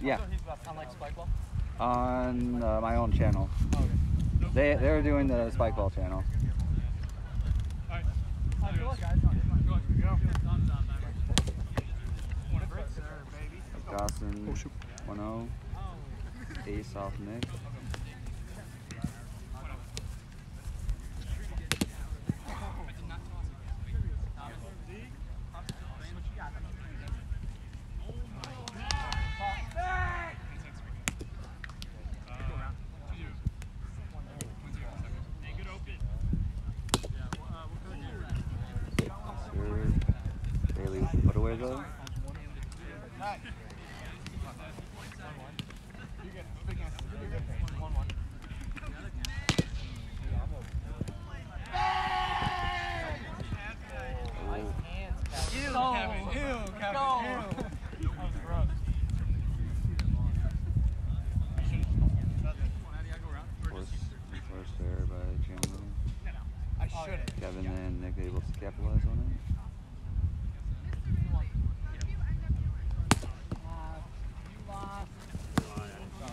Yeah, On like spike ball? on uh, my own channel. Oh, okay. They they're doing the Spikeball channel. Luck, guys. Dawson 1-0. Ace off Nick. Serve. Bailey with the put away though. Ew, Kevin. Ew, Kevin. Ew. That was gross. Force, force error by Chandler. I should have. Kevin and Nick able to capitalize on it.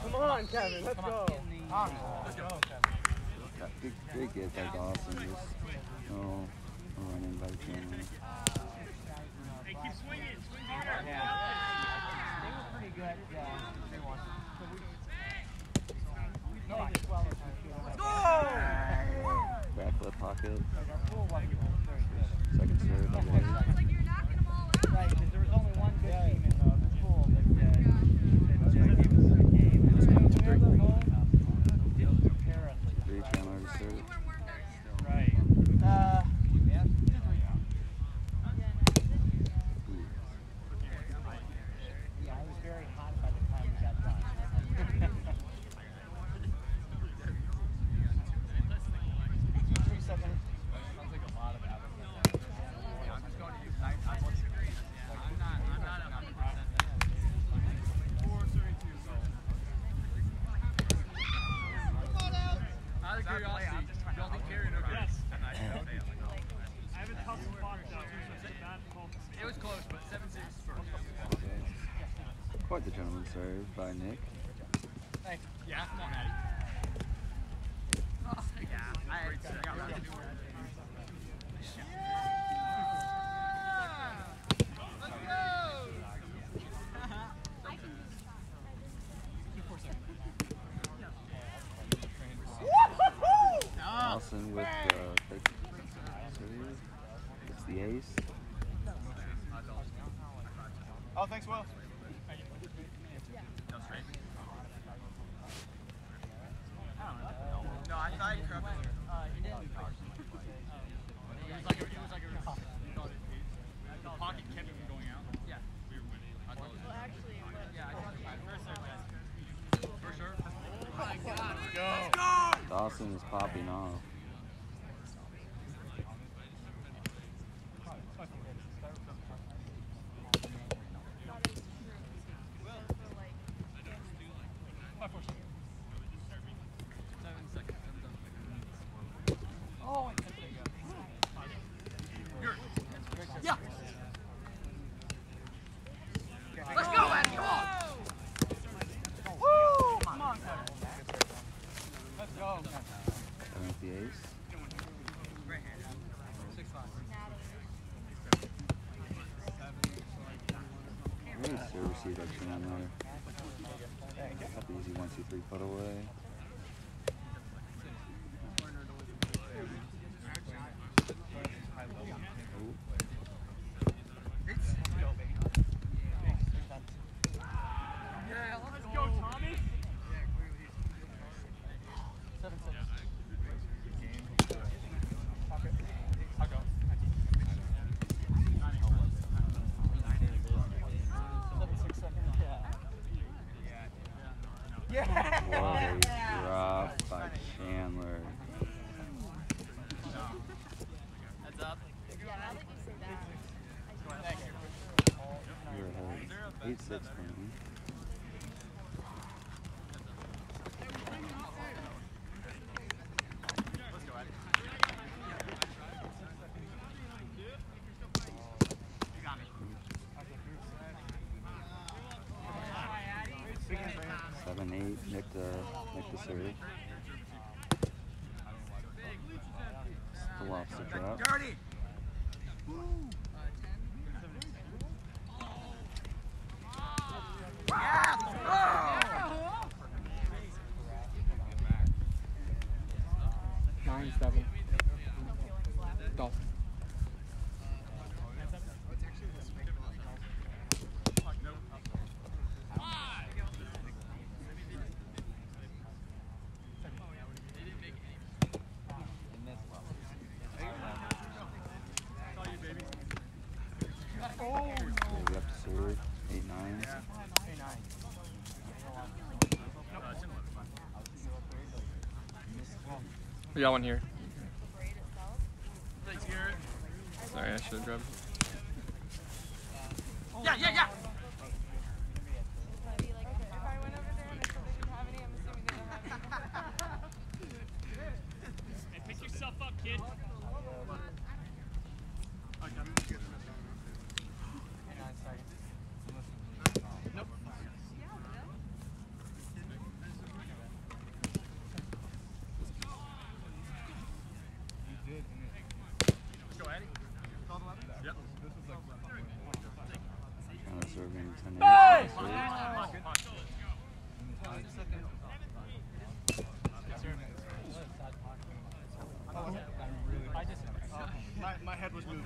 Come on, Kevin. Let's go. Let's go, Kevin. Got Good, great get by Dawson. Just no, no run in by Chandler. Hey, keep swinging. Swing harder. Yeah. They were pretty good. Yeah, they won. So we, we played as well as we should. Back left pocket. Like our pool wasn't very good. Second serve by Bailey. Right, because there was only one good team in the pool that, uh, that uh, gave us a game. And we have the goal, apparently. Three right? Chandler to serve. Right. Uh, yeah. Ooh. Yeah, I was very hot by the time we got done. Three seconds. Sounds like a lot of Out of curiosity, y'all think Carrion okay? Yes. I have a tough spot though, so it's a bad call. It was close, but 7-6. Okay. Quite the gentleman serve by Nick. Thanks. Yeah, come on, Maddie. Yeah, I I got ready to do it. Dawson with uh, the serve. It's the ace. Oh, thanks, Will. No, I thought you corrupted it. Uh, he didn't. It was like a, it was like a, the pocket kept from going out. Yeah. We were winning. I thought it was. Yeah, I thought it was. For sure. Oh my God. Let's go. Dawson is popping off. Seven seconds. Oh, wait. Yeah. Let's go, Eddie. Come on. Woo! Come on. Let's go, with the ace. Six five. Really serve receive that Chandler. Got the easy one, two, three put away. Ooh. Yeah, let's go, Tommy. Seven, six. I'll go. Seven, six, seven. Yeah. What a drop by Chandler. Heads up. You're ahead. Eight six for me. Good job. Dirty. We got one here. Sorry, I should have grabbed it. Yeah, yeah, yeah!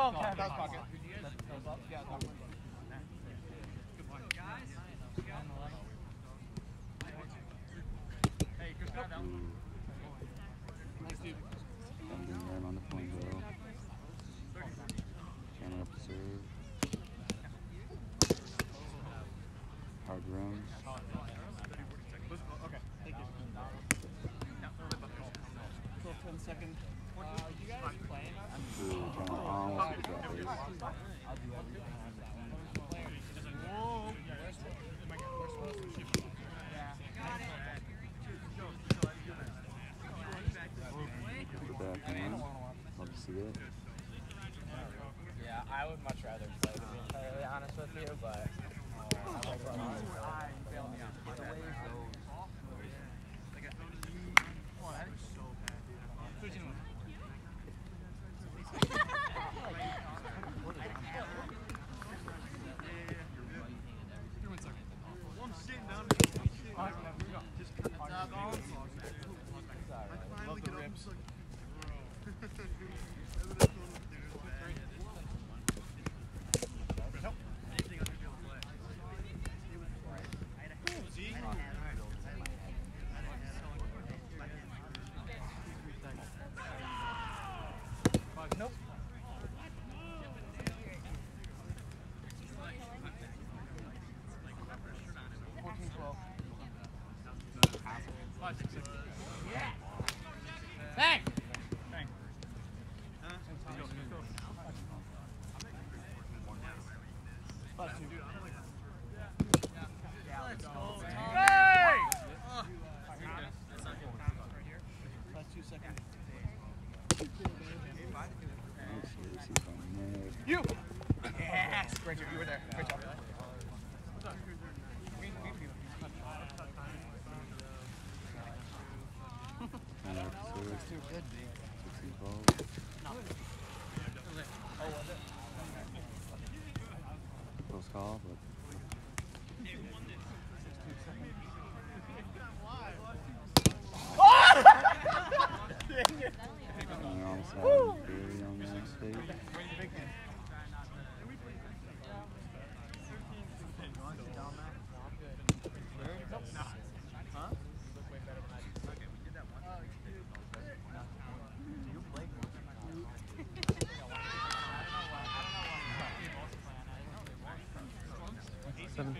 on, Kevin. That was pocket. Hey, good job. see it. Yeah, I would much rather play, to be entirely honest with you, but... Uh, like the way it goes.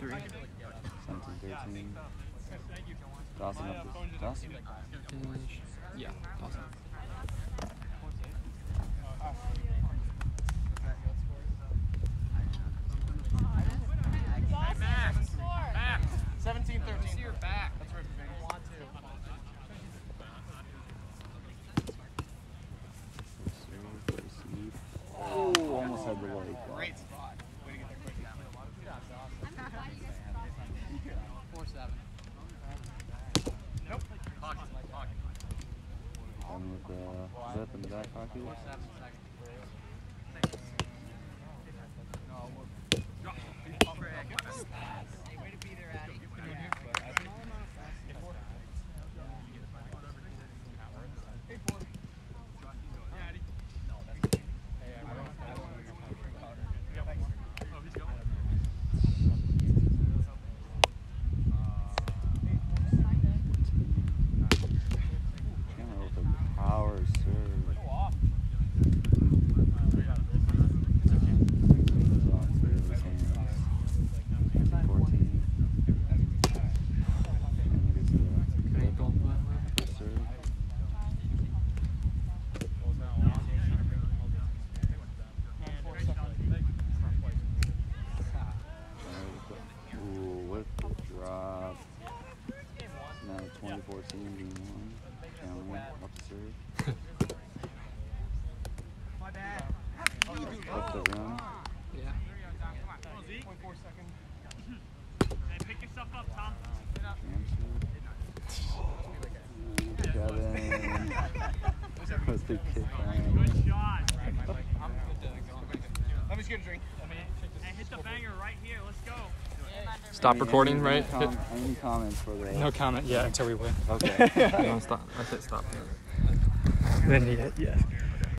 Three. 17 13. Dawson Dawson. Yeah, Dawson. Back. 17 13. See your back. That's right, baby. Want to. Serve, receive. Oh, almost had the leg. Great spot. Way to get there quick. Four seven. Nope. Pocket. Pocket. With uh, the zip in the back pocket. Four seven second. Way to be there, Addy. Camera with a power serve. Goes off to his hands. 14. And it is the Great goal. first serve. Ooh, with the drop. Now 2014 being one. Challenge up to serve. Up the run. Yeah. Hey, pick yourself up, Tom. Jam serve. Kevin. With the kick on. Good shot. Let me just get a drink. Hey, hit the banger right here. Let's go. Stop Any- recording, any right? Com- any comments for the? No comment yet until we win. Okay. No, stop. I said stop. Then yeah, yeah.